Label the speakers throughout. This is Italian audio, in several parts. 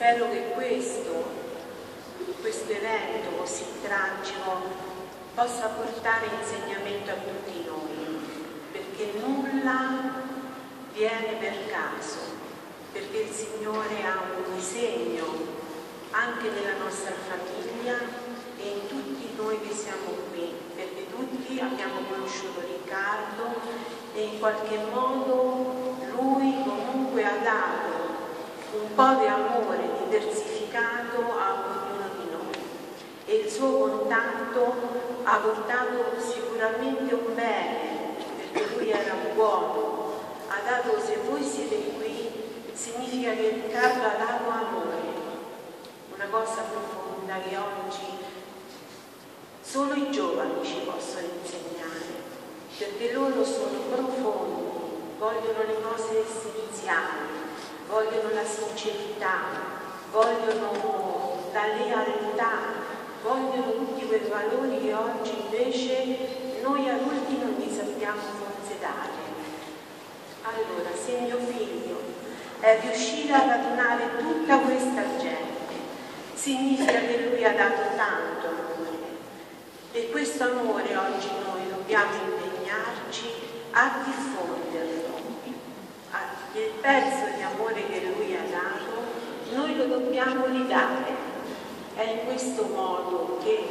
Speaker 1: spero che questo, questo evento così tragico possa portare insegnamento a tutti noi, perché nulla viene per caso, perché il Signore ha un disegno anche nella nostra famiglia e in tutti noi che siamo qui, perché tutti abbiamo conosciuto Riccardo e in qualche modo comunque ha dato un po' di amore diversificato a ognuno di noi. E il suo contatto ha portato sicuramente un bene perché lui era buono ha dato se voi siete qui significa che Riccardo ha dato amore. Una cosa profonda che oggi solo i giovani ci possono insegnare perché loro sono profondi vogliono le cose essenziali vogliono la sincerità, vogliono la lealtà, vogliono tutti quei valori che oggi invece noi adulti non gli sappiamo forse dare. Allora, se mio figlio è riuscito a radunare tutta questa gente, significa che lui ha dato tanto amore. E questo amore oggi noi dobbiamo impegnarci a diffonderlo il pezzo di amore che lui ha dato, noi lo dobbiamo ridare. È in questo modo che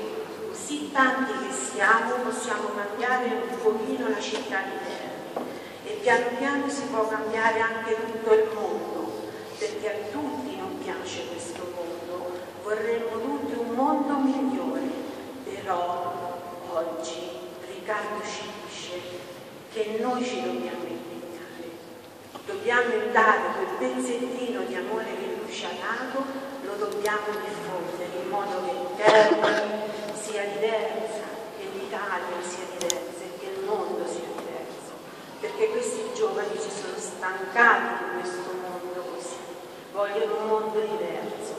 Speaker 1: così tanti che siamo possiamo cambiare un pochino la città di Terni e piano piano si può cambiare anche tutto il mondo, perché a tutti non piace questo mondo, vorremmo tutti un mondo migliore, però oggi Riccardo ci dice che noi ci dobbiamo dobbiamo dare quel pezzettino di amore che lui ci ha dato, lo dobbiamo diffondere in modo che Terni sia diversa, che l'Italia sia diversa e che il mondo sia diverso, perché questi giovani si sono stancati di questo mondo così, vogliono un mondo diverso.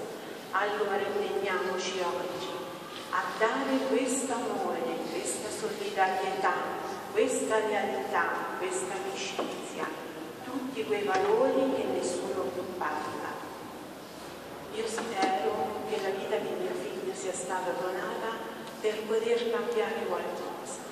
Speaker 1: Allora impegniamoci oggi a dare questo amore, questa solidarietà, questa realtà, questa amicizia tutti quei valori che nessuno più parla. Io spero che la vita di mio figlio sia stata donata per poter cambiare qualcosa